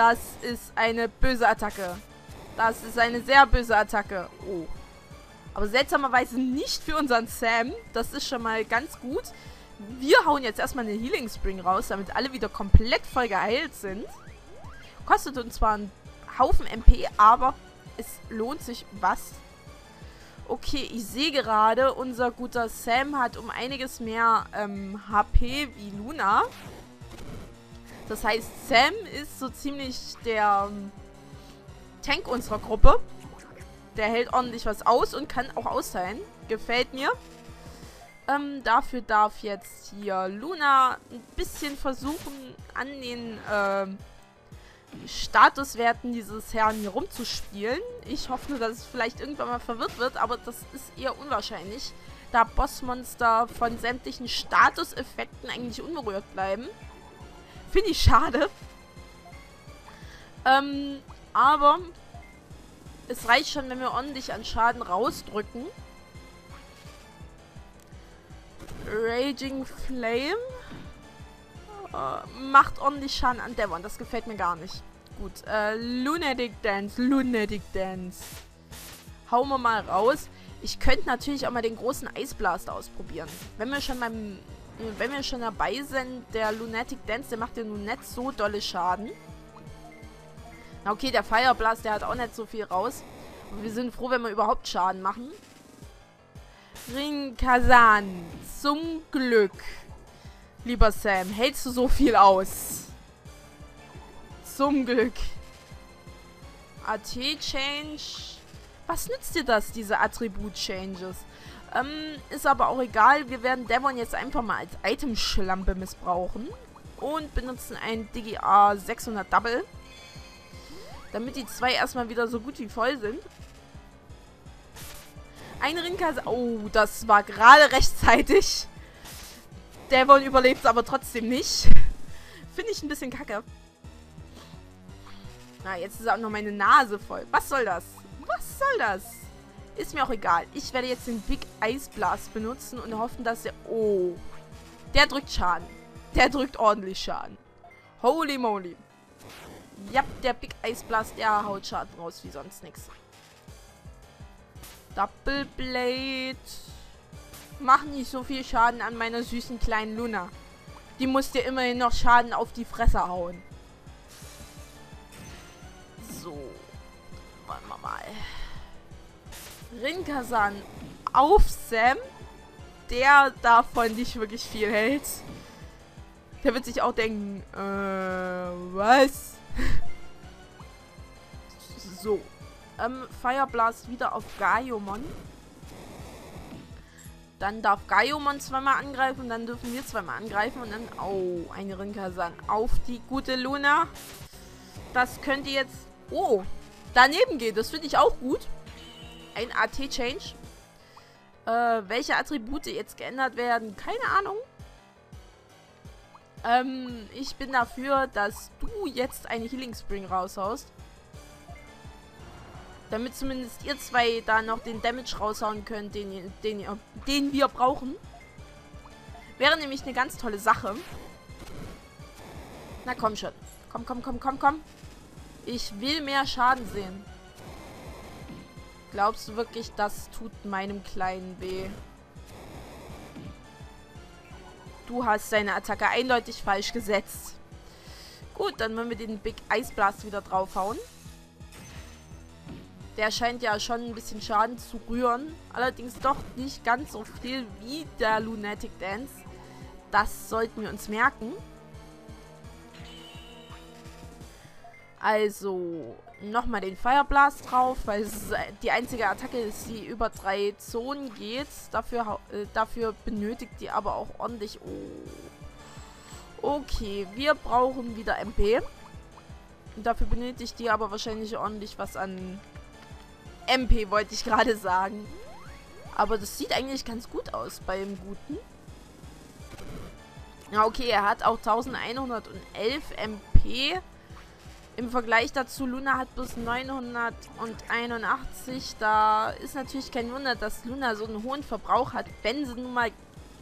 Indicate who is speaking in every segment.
Speaker 1: Das ist eine böse Attacke. Das ist eine sehr böse Attacke. Oh. Aber seltsamerweise nicht für unseren Sam. Das ist schon mal ganz gut. Wir hauen jetzt erstmal eine Healing Spring raus, damit alle wieder komplett voll geheilt sind. Kostet uns zwar einen Haufen MP, aber es lohnt sich was. Okay, ich sehe gerade, unser guter Sam hat um einiges mehr ähm, HP wie Luna. Das heißt, Sam ist so ziemlich der ähm, Tank unserer Gruppe. Der hält ordentlich was aus und kann auch austeilen. Gefällt mir. Ähm, dafür darf jetzt hier Luna ein bisschen versuchen, an den ähm, Statuswerten dieses Herrn hier rumzuspielen. Ich hoffe dass es vielleicht irgendwann mal verwirrt wird, aber das ist eher unwahrscheinlich, da Bossmonster von sämtlichen Statuseffekten eigentlich unberührt bleiben. Finde ich schade. Ähm, aber es reicht schon, wenn wir ordentlich an Schaden rausdrücken. Raging Flame äh, macht ordentlich Schaden an Devon. Das gefällt mir gar nicht. Gut, äh, Lunatic Dance, Lunatic Dance. Hauen wir mal raus. Ich könnte natürlich auch mal den großen Eisblaster ausprobieren. Wenn wir schon beim wenn wir schon dabei sind, der Lunatic Dance, der macht ja nun nicht so dolle Schaden. Na okay, der Fire Blast, der hat auch nicht so viel raus. Und wir sind froh, wenn wir überhaupt Schaden machen. Ring Kazan, zum Glück. Lieber Sam, hältst du so viel aus? Zum Glück. AT-Change. Was nützt dir das, diese Attribut-Changes? Ähm, ist aber auch egal. Wir werden Devon jetzt einfach mal als Itemschlampe missbrauchen. Und benutzen ein DGA 600 Double. Damit die zwei erstmal wieder so gut wie voll sind. Eine Ringkase. Oh, das war gerade rechtzeitig. Devon überlebt es aber trotzdem nicht. Finde ich ein bisschen kacke. Na, jetzt ist auch noch meine Nase voll. Was soll das? Was soll das? Ist mir auch egal. Ich werde jetzt den Big Ice Blast benutzen und hoffen, dass der... Oh. Der drückt Schaden. Der drückt ordentlich Schaden. Holy moly. Ja, der Big Ice Blast, der haut Schaden raus wie sonst nichts. Double Blade. Mach nicht so viel Schaden an meiner süßen kleinen Luna. Die muss dir immerhin noch Schaden auf die Fresse hauen. So. Wollen wir mal. Rinkasan auf Sam, der davon nicht wirklich viel hält. Der wird sich auch denken, äh, was? so. Ähm, Fireblast wieder auf Gaiomon. Dann darf Gaiomon zweimal angreifen, dann dürfen wir zweimal angreifen und dann, oh, eine Rinkasan auf die gute Luna. Das könnte jetzt, oh, daneben gehen. Das finde ich auch gut ein AT-Change. Äh, welche Attribute jetzt geändert werden, keine Ahnung. Ähm, ich bin dafür, dass du jetzt eine Healing Spring raushaust. Damit zumindest ihr zwei da noch den Damage raushauen könnt, den, den, den wir brauchen. Wäre nämlich eine ganz tolle Sache. Na komm schon. Komm, komm, komm, komm, komm. Ich will mehr Schaden sehen. Glaubst du wirklich, das tut meinem Kleinen weh? Du hast seine Attacke eindeutig falsch gesetzt. Gut, dann wollen wir den Big Ice Blast wieder draufhauen. Der scheint ja schon ein bisschen Schaden zu rühren. Allerdings doch nicht ganz so viel wie der Lunatic Dance. Das sollten wir uns merken. Also, nochmal den Fireblast drauf, weil es die einzige Attacke ist, die über drei Zonen geht. Dafür, äh, dafür benötigt die aber auch ordentlich... Oh. Okay, wir brauchen wieder MP. Dafür benötigt die aber wahrscheinlich ordentlich was an MP, wollte ich gerade sagen. Aber das sieht eigentlich ganz gut aus beim Guten. Ja, okay, er hat auch 1111 MP. Im Vergleich dazu, Luna hat bis 981. Da ist natürlich kein Wunder, dass Luna so einen hohen Verbrauch hat, wenn sie nun mal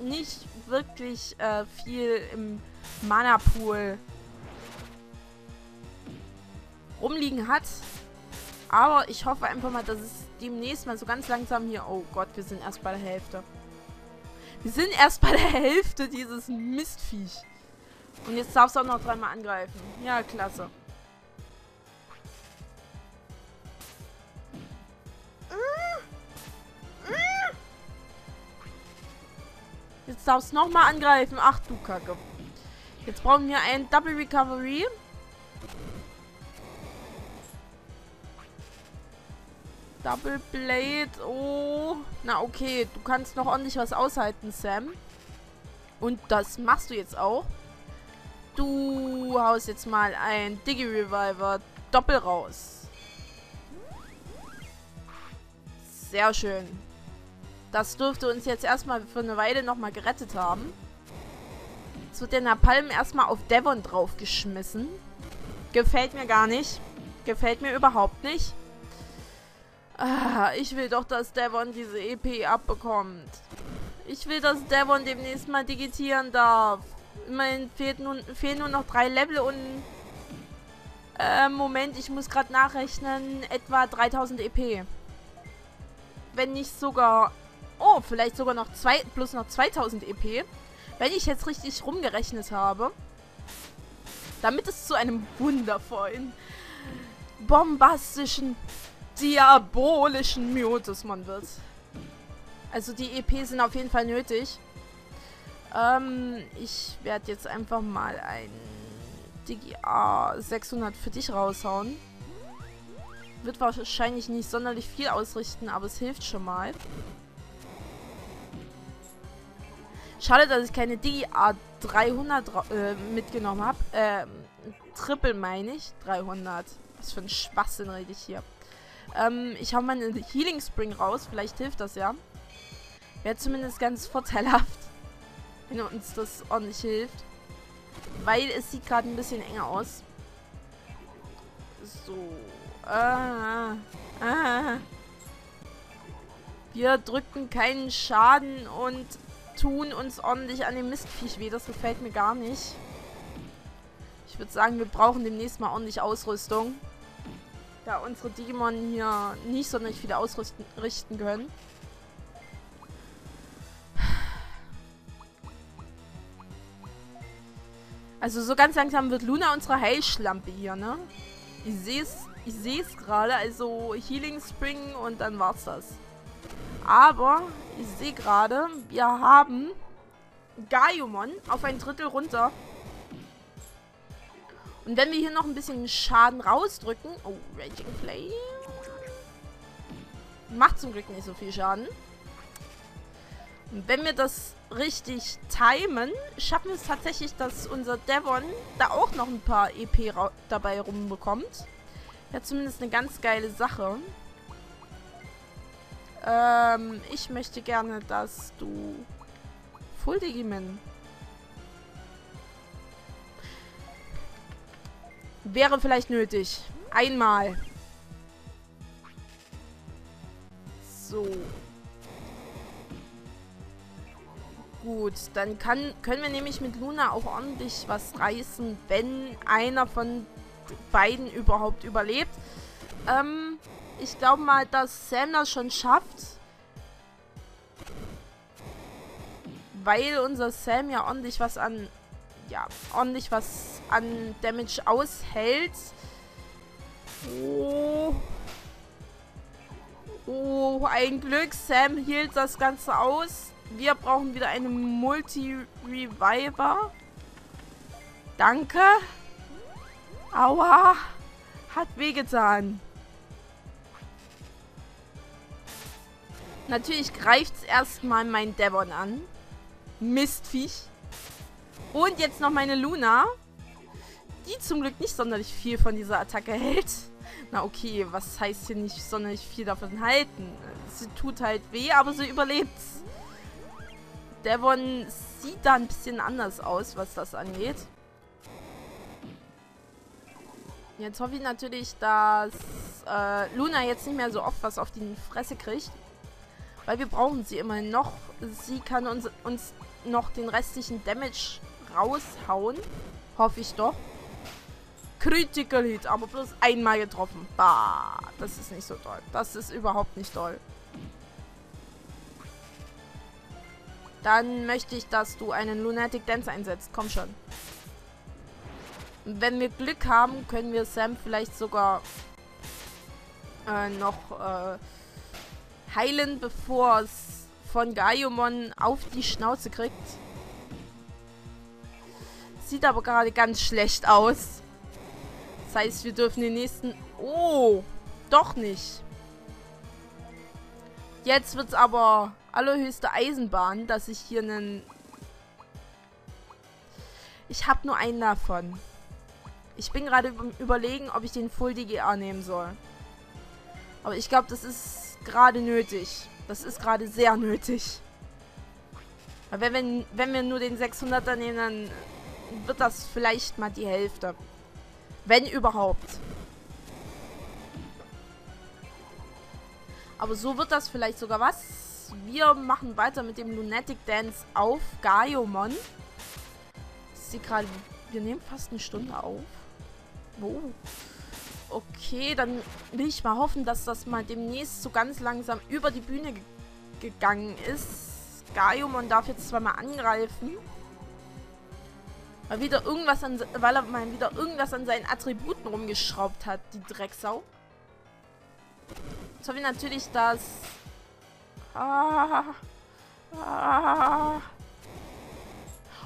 Speaker 1: nicht wirklich äh, viel im Mana-Pool rumliegen hat. Aber ich hoffe einfach mal, dass es demnächst mal so ganz langsam hier... Oh Gott, wir sind erst bei der Hälfte. Wir sind erst bei der Hälfte dieses Mistviech. Und jetzt darfst du auch noch dreimal angreifen. Ja, klasse. Darfst nochmal angreifen. Ach du Kacke. Jetzt brauchen wir ein Double Recovery. Double Blade. Oh. Na okay, du kannst noch ordentlich was aushalten, Sam. Und das machst du jetzt auch. Du haust jetzt mal ein Diggy Reviver doppel raus. Sehr schön. Das dürfte uns jetzt erstmal für eine Weile nochmal gerettet haben. Jetzt wird der Napalm erstmal auf Devon draufgeschmissen. Gefällt mir gar nicht. Gefällt mir überhaupt nicht. Ah, ich will doch, dass Devon diese EP abbekommt. Ich will, dass Devon demnächst mal digitieren darf. Immerhin nun, fehlen nur noch drei Level und... Äh, Moment, ich muss gerade nachrechnen. Etwa 3000 EP. Wenn nicht sogar Oh, vielleicht sogar noch zwei, plus noch 2000 EP. Wenn ich jetzt richtig rumgerechnet habe. Damit es zu einem wundervollen, bombastischen, diabolischen Mutusmon wird. Also die EP sind auf jeden Fall nötig. Ähm, ich werde jetzt einfach mal ein Digi A 600 für dich raushauen. Wird wahrscheinlich nicht sonderlich viel ausrichten, aber es hilft schon mal. Schade, dass ich keine Digi A300 äh, mitgenommen habe. Ähm, Triple meine ich. 300. Was für ein Schwachsinn rede ich hier. Ähm, ich hau mal eine Healing Spring raus. Vielleicht hilft das ja. Wäre zumindest ganz vorteilhaft. Wenn uns das ordentlich hilft. Weil es sieht gerade ein bisschen enger aus. So. Ah, ah. Wir drücken keinen Schaden und tun uns ordentlich an dem Mistviech weh. Das gefällt mir gar nicht. Ich würde sagen, wir brauchen demnächst mal ordentlich Ausrüstung. Da unsere Digimon hier nicht sonderlich viele ausrichten können. Also so ganz langsam wird Luna unsere Heilschlampe hier, ne? Ich sehe es ich sehe es gerade, also Healing Spring und dann war's das. Aber ich sehe gerade, wir haben Gaiumon auf ein Drittel runter. Und wenn wir hier noch ein bisschen Schaden rausdrücken... Oh, Raging Flame. Macht zum Glück nicht so viel Schaden. Und wenn wir das richtig timen, schaffen wir es tatsächlich, dass unser Devon da auch noch ein paar EP dabei rumbekommt. Ja, zumindest eine ganz geile Sache. Ähm, ich möchte gerne, dass du Full Digimin wäre vielleicht nötig. Einmal. So. Gut, dann kann, können wir nämlich mit Luna auch ordentlich was reißen, wenn einer von beiden überhaupt überlebt. Ähm, ich glaube mal, dass Sam das schon schafft. Weil unser Sam ja ordentlich was an... Ja, ordentlich was an Damage aushält. Oh. Oh, ein Glück. Sam hielt das Ganze aus. Wir brauchen wieder einen Multi-Reviver. Danke. Aua. Hat wehgetan. Natürlich greift es erstmal mein Devon an. Mistviech. Und jetzt noch meine Luna. Die zum Glück nicht sonderlich viel von dieser Attacke hält. Na okay, was heißt hier nicht sonderlich viel davon halten? Sie tut halt weh, aber sie überlebt's. Devon sieht da ein bisschen anders aus, was das angeht. Jetzt hoffe ich natürlich, dass äh, Luna jetzt nicht mehr so oft was auf die Fresse kriegt. Weil wir brauchen sie immerhin noch. Sie kann uns, uns noch den restlichen Damage raushauen. Hoffe ich doch. Critical Hit, aber bloß einmal getroffen. Bah, das ist nicht so toll. Das ist überhaupt nicht toll. Dann möchte ich, dass du einen Lunatic Dance einsetzt. Komm schon. Wenn wir Glück haben, können wir Sam vielleicht sogar äh, noch äh, heilen, bevor es von Gaiomon auf die Schnauze kriegt. Sieht aber gerade ganz schlecht aus. Das heißt, wir dürfen den nächsten... Oh, doch nicht. Jetzt wird es aber allerhöchste Eisenbahn, dass ich hier einen... Ich habe nur einen davon. Ich bin gerade überlegen, ob ich den Full DGA nehmen soll. Aber ich glaube, das ist gerade nötig. Das ist gerade sehr nötig. Weil wenn wir, wenn wir nur den 600er nehmen, dann wird das vielleicht mal die Hälfte. Wenn überhaupt. Aber so wird das vielleicht sogar was. Wir machen weiter mit dem Lunatic Dance auf Gaiomon. Ich gerade, wir nehmen fast eine Stunde auf. Oh. Okay, dann will ich mal hoffen, dass das mal demnächst so ganz langsam über die Bühne ge gegangen ist. Gaiomon darf jetzt zwar mal angreifen. Weil wieder irgendwas an, weil er mal wieder irgendwas an seinen Attributen rumgeschraubt hat, die Drecksau. Jetzt habe ich natürlich das... Ah, ah.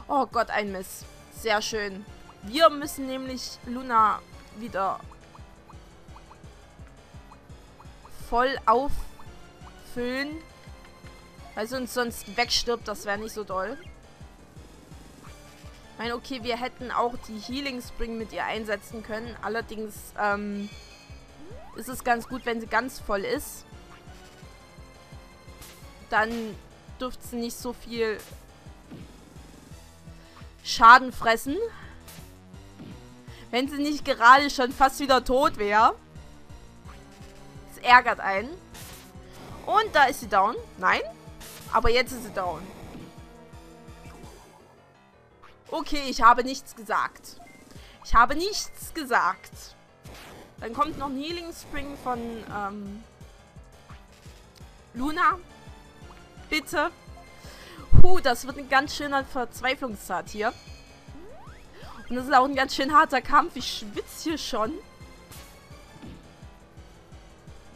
Speaker 1: Oh Gott, ein Miss. Sehr schön. Wir müssen nämlich Luna wieder voll auffüllen. Weil sie uns sonst wegstirbt, das wäre nicht so doll. Ich meine, okay, wir hätten auch die Healing Spring mit ihr einsetzen können. Allerdings ähm, ist es ganz gut, wenn sie ganz voll ist. Dann dürfte sie nicht so viel Schaden fressen. Wenn sie nicht gerade schon fast wieder tot wäre. Ärgert einen. Und da ist sie down. Nein. Aber jetzt ist sie down. Okay, ich habe nichts gesagt. Ich habe nichts gesagt. Dann kommt noch ein Healing Spring von ähm, Luna. Bitte. Huh, das wird ein ganz schöner Verzweiflungszart hier. Und das ist auch ein ganz schön harter Kampf. Ich schwitze hier schon.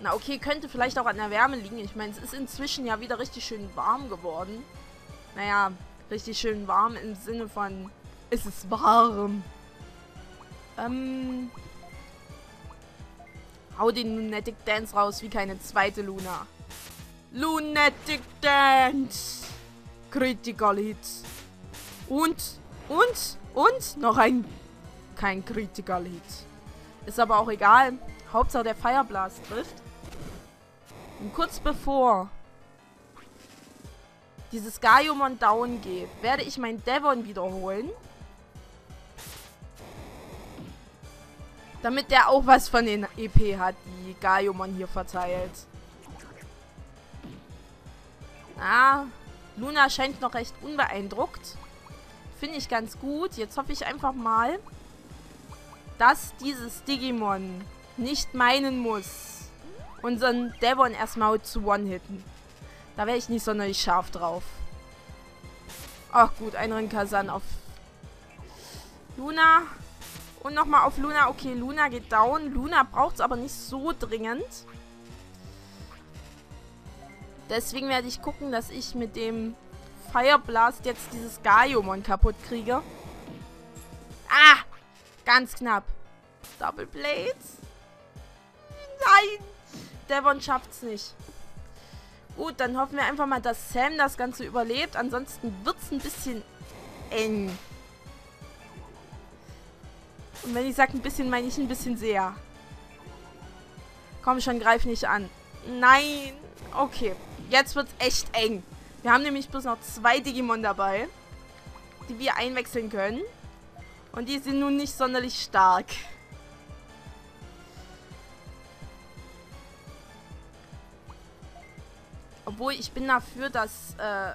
Speaker 1: Na okay, könnte vielleicht auch an der Wärme liegen. Ich meine, es ist inzwischen ja wieder richtig schön warm geworden. Naja, richtig schön warm im Sinne von, es ist warm. Ähm, hau den Lunatic Dance raus wie keine zweite Luna. Lunatic Dance. Critical Hit. Und, und, und noch ein, kein Critical Hit. Ist aber auch egal. Hauptsache der Fireblast trifft. Und kurz bevor dieses Gaiomon down geht, werde ich mein Devon wiederholen. Damit der auch was von den EP hat, die Gaiomon hier verteilt. Ah, Luna scheint noch recht unbeeindruckt. Finde ich ganz gut. Jetzt hoffe ich einfach mal, dass dieses Digimon nicht meinen muss, unseren Devon erstmal zu One-Hitten. Da wäre ich nicht sonderlich scharf drauf. Ach gut, ein Rinkasan auf Luna. Und nochmal auf Luna. Okay, Luna geht down. Luna braucht es aber nicht so dringend. Deswegen werde ich gucken, dass ich mit dem Fire Blast jetzt dieses Gaiomon kaputt kriege. Ah! Ganz knapp. Double Blades. Nein! Devon schafft's nicht. Gut, dann hoffen wir einfach mal, dass Sam das Ganze überlebt. Ansonsten wird es ein bisschen eng. Und wenn ich sage ein bisschen, meine ich ein bisschen sehr. Komm schon, greif nicht an. Nein. Okay, jetzt wird es echt eng. Wir haben nämlich bloß noch zwei Digimon dabei, die wir einwechseln können. Und die sind nun nicht sonderlich stark. Obwohl, ich bin dafür, dass... Äh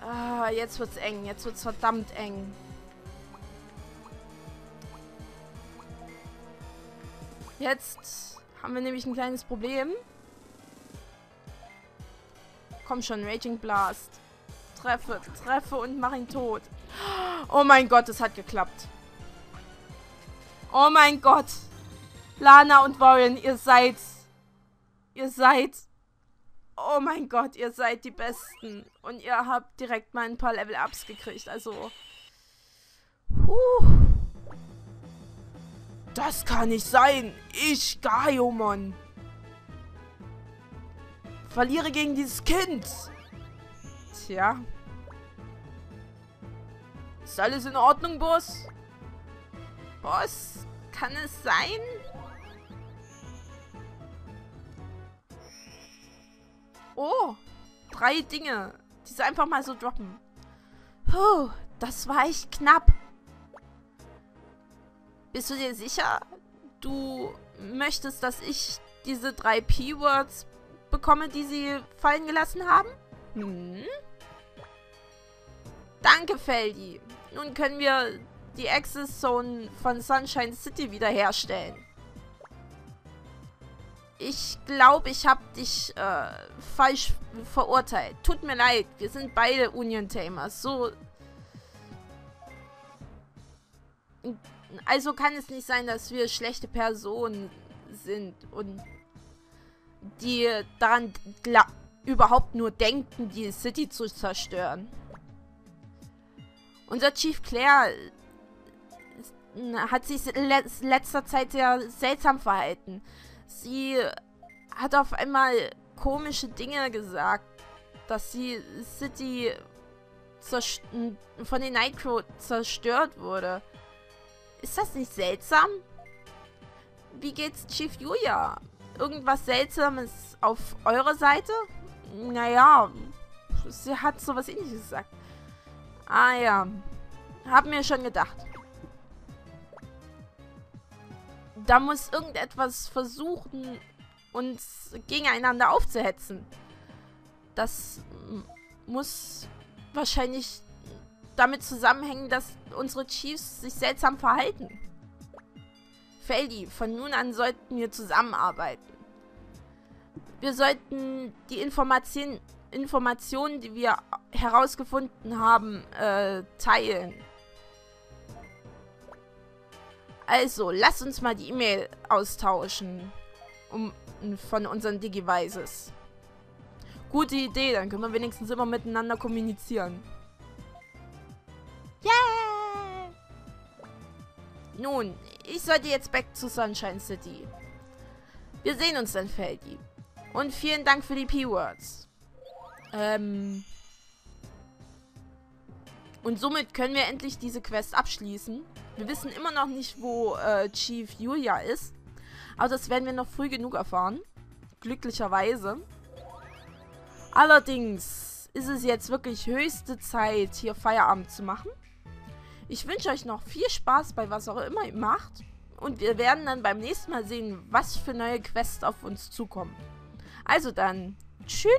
Speaker 1: Ah, jetzt wird's eng. Jetzt wird's verdammt eng. Jetzt haben wir nämlich ein kleines Problem. Komm schon, Raging Blast. Treffe, treffe und mach ihn tot. Oh mein Gott, es hat geklappt. Oh mein Gott. Lana und Warren, ihr seid... Ihr seid... Oh mein Gott, ihr seid die Besten. Und ihr habt direkt mal ein paar Level-Ups gekriegt. Also... Puh. Das kann nicht sein. Ich, Gaiomon. Verliere gegen dieses Kind. Tja. Ist alles in Ordnung, Boss? Boss, kann es sein? Oh, drei Dinge, die sie einfach mal so droppen. Puh, das war echt knapp. Bist du dir sicher? Du möchtest, dass ich diese drei P-Words bekomme, die sie fallen gelassen haben? Hm? Danke, Feldi. Nun können wir die Access Zone von Sunshine City wiederherstellen. Ich glaube, ich habe dich äh, falsch verurteilt. Tut mir leid, wir sind beide Union Tamers. So. Also kann es nicht sein, dass wir schlechte Personen sind und die daran überhaupt nur denken, die City zu zerstören. Unser Chief Claire hat sich in letzter Zeit sehr seltsam verhalten. Sie hat auf einmal komische Dinge gesagt, dass die City von den Nightcrow zerstört wurde. Ist das nicht seltsam? Wie geht's Chief Julia? Irgendwas Seltsames auf eurer Seite? Naja, sie hat sowas ähnliches gesagt. Ah ja, hab mir schon gedacht. Da muss irgendetwas versuchen, uns gegeneinander aufzuhetzen. Das muss wahrscheinlich damit zusammenhängen, dass unsere Chiefs sich seltsam verhalten. Feldi, von nun an sollten wir zusammenarbeiten. Wir sollten die Information, Informationen, die wir herausgefunden haben, äh, teilen. Also, lass uns mal die E-Mail austauschen. Um, von unseren Digivices. Gute Idee, dann können wir wenigstens immer miteinander kommunizieren. Yeah! Nun, ich sollte jetzt back zu Sunshine City. Wir sehen uns dann, Feldi. Und vielen Dank für die P-Words. Ähm... Und somit können wir endlich diese Quest abschließen. Wir wissen immer noch nicht, wo äh, Chief Julia ist. Aber das werden wir noch früh genug erfahren. Glücklicherweise. Allerdings ist es jetzt wirklich höchste Zeit, hier Feierabend zu machen. Ich wünsche euch noch viel Spaß bei was auch immer ihr macht. Und wir werden dann beim nächsten Mal sehen, was für neue Quests auf uns zukommen. Also dann, tschüss.